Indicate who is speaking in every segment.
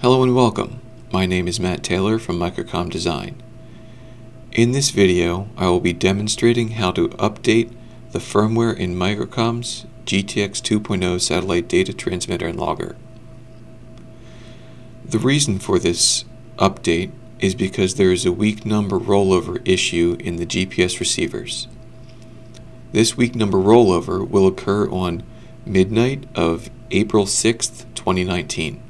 Speaker 1: Hello and welcome. My name is Matt Taylor from Microcom Design. In this video, I will be demonstrating how to update the firmware in Microcom's GTX 2.0 satellite data transmitter and logger. The reason for this update is because there is a week number rollover issue in the GPS receivers. This week number rollover will occur on midnight of April 6th, 2019.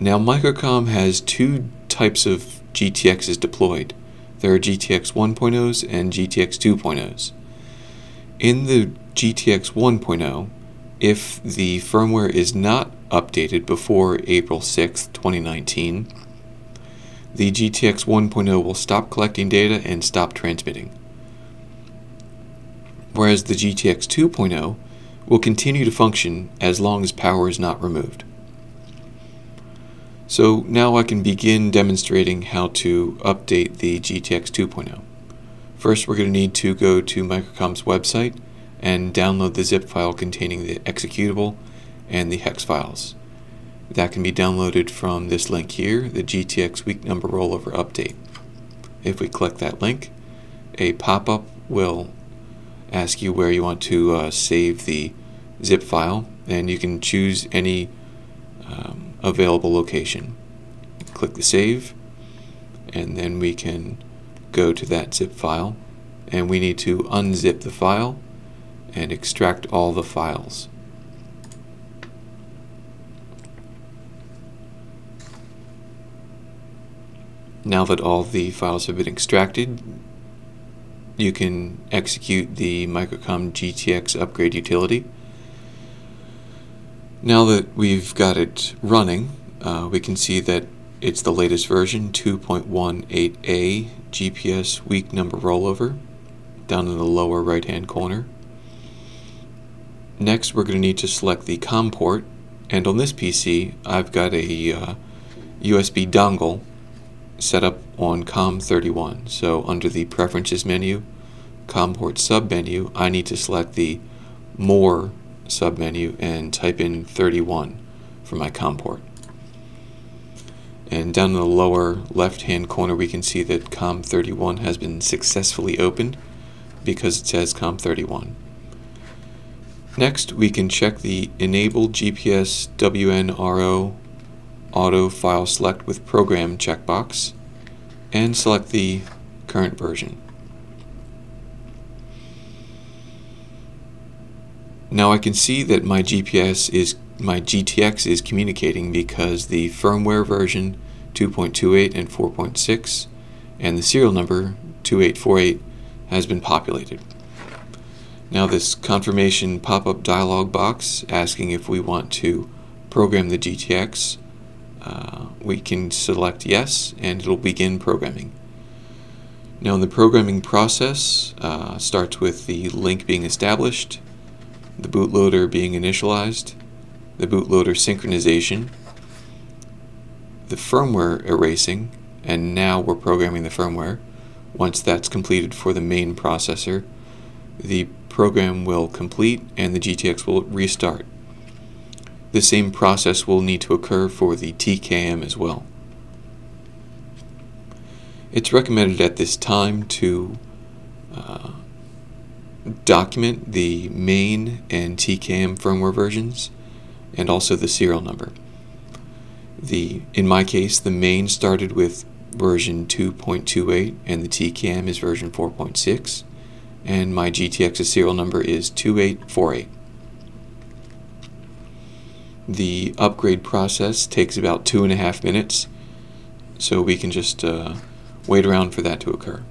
Speaker 1: Now Microcom has two types of GTXs deployed. There are GTX 1.0s and GTX 2.0s. In the GTX 1.0, if the firmware is not updated before April 6, 2019, the GTX 1.0 will stop collecting data and stop transmitting. Whereas the GTX 2.0 will continue to function as long as power is not removed. So now I can begin demonstrating how to update the GTX 2.0. First we're going to need to go to Microcom's website and download the zip file containing the executable and the hex files. That can be downloaded from this link here, the GTX week number rollover update. If we click that link, a pop-up will ask you where you want to uh, save the zip file and you can choose any um, available location. Click the save and then we can go to that zip file and we need to unzip the file and extract all the files. Now that all the files have been extracted, you can execute the Microcom GTX upgrade utility. Now that we've got it running, uh, we can see that it's the latest version, 2.18a GPS week number rollover, down in the lower right hand corner. Next, we're going to need to select the COM port, and on this PC, I've got a uh, USB dongle set up on COM31. So under the Preferences menu, COM port submenu, I need to select the More submenu and type in 31 for my COM port. And down in the lower left hand corner we can see that COM31 has been successfully opened because it says COM31. Next we can check the Enable GPS WNRO Auto File Select with Program checkbox and select the current version. Now I can see that my GPS is my GTX is communicating because the firmware version 2.28 and 4.6 and the serial number 2848 has been populated. Now this confirmation pop-up dialog box asking if we want to program the GTX, uh, we can select yes and it'll begin programming. Now the programming process uh, starts with the link being established the bootloader being initialized, the bootloader synchronization, the firmware erasing, and now we're programming the firmware. Once that's completed for the main processor, the program will complete and the GTX will restart. The same process will need to occur for the TKM as well. It's recommended at this time to uh, document the main and TKM firmware versions and also the serial number. The In my case, the main started with version 2.28 and the TKM is version 4.6 and my GTX's serial number is 2848. The upgrade process takes about two and a half minutes so we can just uh, wait around for that to occur.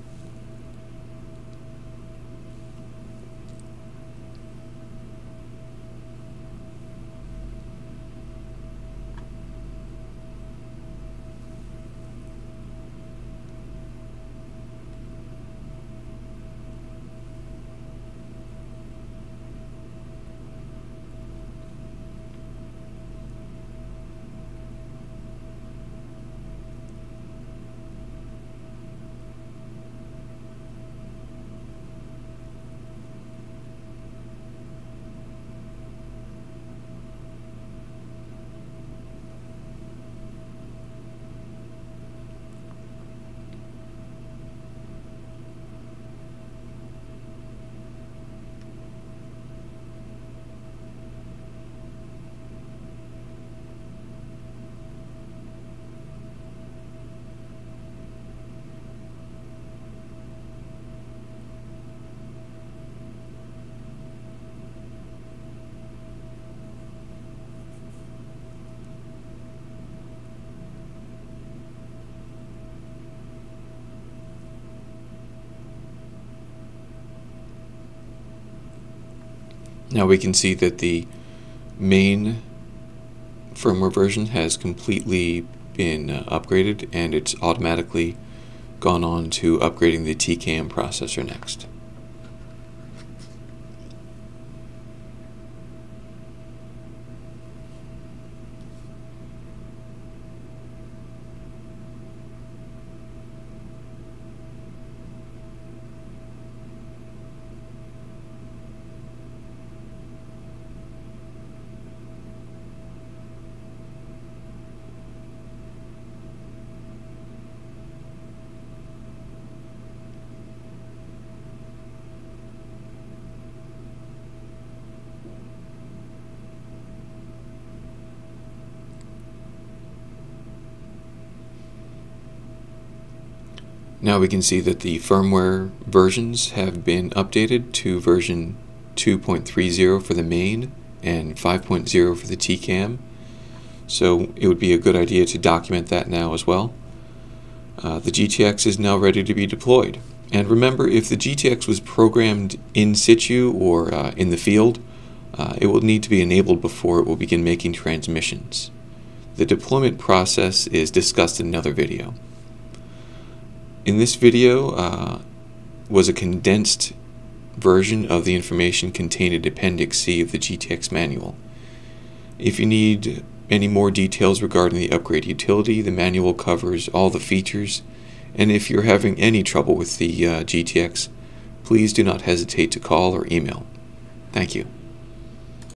Speaker 1: Now we can see that the main firmware version has completely been uh, upgraded and it's automatically gone on to upgrading the TCAM processor next. Now we can see that the firmware versions have been updated to version 2.30 for the main and 5.0 for the TCAM. So it would be a good idea to document that now as well. Uh, the GTX is now ready to be deployed. And remember, if the GTX was programmed in situ or uh, in the field, uh, it will need to be enabled before it will begin making transmissions. The deployment process is discussed in another video. In this video uh, was a condensed version of the information contained in Appendix C of the GTX manual. If you need any more details regarding the upgrade utility, the manual covers all the features, and if you're having any trouble with the uh, GTX, please do not hesitate to call or email. Thank you.